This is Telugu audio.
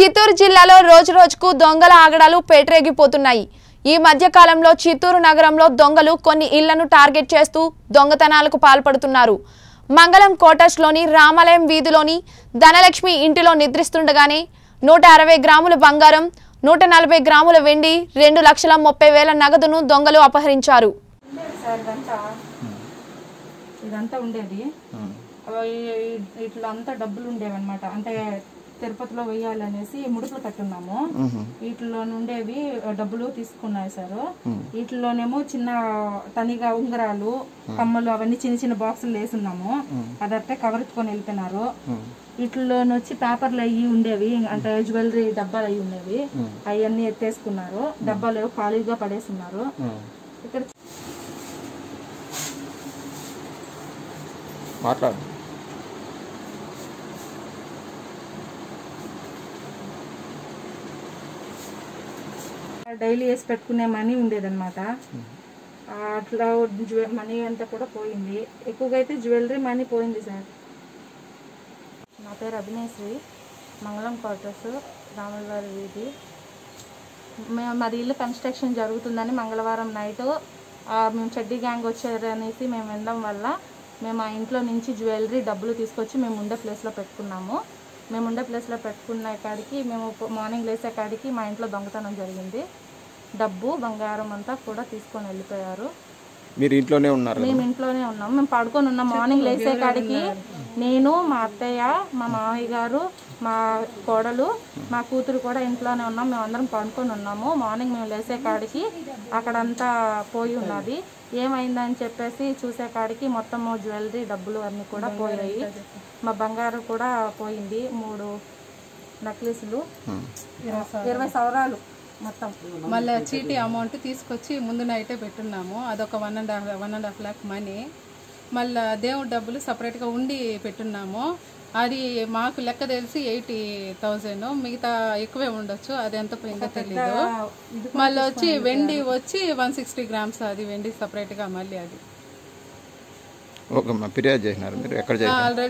చిత్తూరు జిల్లాలో రోజు రోజుకు దొంగల ఆగడాలు పేటరేగిపోతున్నాయి. ఈ మధ్య కాలంలో చిత్తూరు నగరంలో దొంగలు కొన్ని ఇళ్ళను టార్గెట్ చేస్తూ దొంగతనాలకు పాల్పడుతున్నారు. మంగళం కోటర్స్లోని రామాలయం వీధిలోని ధనలక్ష్మి ఇంటిలో నిద్రిస్తుండగానే నూట అరవై గ్రాముల బంగారం నూట నలభై గ్రాముల వెండి రెండు లక్షల ముప్పై వేల నగదును దొంగలు అపహరించారు. ఇదంతా ఉండేది. ఇట్లా అంతా డబ్బులు ఉండేవి అనమాట అంటే తిరుపతిలో వేయాలనేసి ముడుపులు కట్టున్నాము. వీటిలో ఉండేవి డబ్బులు తీసుకున్నాయి సార్. వీటిలోనేమో చిన్న తనిగా ఉంగరాలు కమ్మలు అవన్నీ చిన్న చిన్న బాక్సులు వేసున్నాము. అదంతా కవర్ ఎత్తుకొని వెళ్ళిపోయినారు. వీటిలో వచ్చి పేపర్లు అయ్యి ఉండేవి అంటే జ్యువెలరీ డబ్బాలు అయ్యి ఉండేవి. అవన్నీ ఎత్తేసుకున్నారు. డబ్బాలు ఖాళీగా పడేసున్నారు. ఇక్కడ మాట్లాడు. డైలీ వేసి పెట్టుకునే మనీ ఉండేదన్నమాట. అట్లా జ్యువెల్ మనీ అంతా కూడా పోయింది. ఎక్కువగా అయితే జ్యువెలరీ మనీ పోయింది సార్. నా పేరు అభినేశ్రీ. మంగళం క్వార్టర్స్ రాములవారి వీధి. మేము మాది ఇల్లు కన్స్ట్రక్షన్ జరుగుతుందని మంగళవారం నైట్ మేము చెడ్డీ గ్యాంగ్ వచ్చారనేసి మేము వినడం వల్ల మేము ఆ ఇంట్లో నుంచి జ్యువెలరీ డబ్బులు తీసుకొచ్చి మేము ఉండే ప్లేస్లో పెట్టుకున్నాము. మేము ఉండే ప్లేస్లో పెట్టుకున్న కాడికి మేము మార్నింగ్ లేసే కాడికి మా ఇంట్లో దొంగతనం జరిగింది. డబ్బు బంగారం అంతా కూడా తీసుకొని వెళ్ళిపోయారు. మీరు ఇంట్లోనే ఉన్నారు? మేము ఇంట్లోనే ఉన్నాం. మేము పడుకొని ఉన్నాం. మార్నింగ్ లేసే కాడికి నేను మా అత్తయ్య మా మామయ్య గారు మా కోడలు మా కూతురు కూడా ఇంట్లోనే ఉన్నాం. మేము అందరం ఉన్నాము. మార్నింగ్ మేము లేసే కాడికి అక్కడంతా పోయి ఉన్నది. ఏమైందని చెప్పేసి చూసే కాడికి మొత్తము జ్యువెలరీ డబ్బులు అన్నీ కూడా పోయాయి. మా బంగారం కూడా పోయింది. మూడు నెక్లెస్లు. ఇరవై సవరాలు మొత్తం. మళ్ళీ చీటీ అమౌంట్ తీసుకొచ్చి ముందు నైటే పెట్టున్నాము. అదొక one and half one and half lakh money మళ్ళీ దేవుడి డబ్బులు సపరేట్గా ఉండి పెట్టున్నాము. అది మాకు లెక్క తెలిసి ఎయిటీ థౌజండ్. మిగతా ఎక్కువే ఉండొచ్చు. అది ఎంత పోయిందో తెలీదు. మళ్ళీ వచ్చి వెండి వచ్చి వన్ సిక్స్టీ గ్రామ్స్ అది వెండి సపరేట్గా మళ్ళీ అది. ఓకే ఫిర్యాదు చేసినారు మీరు. ఎక్కడ ఆల్రెడీ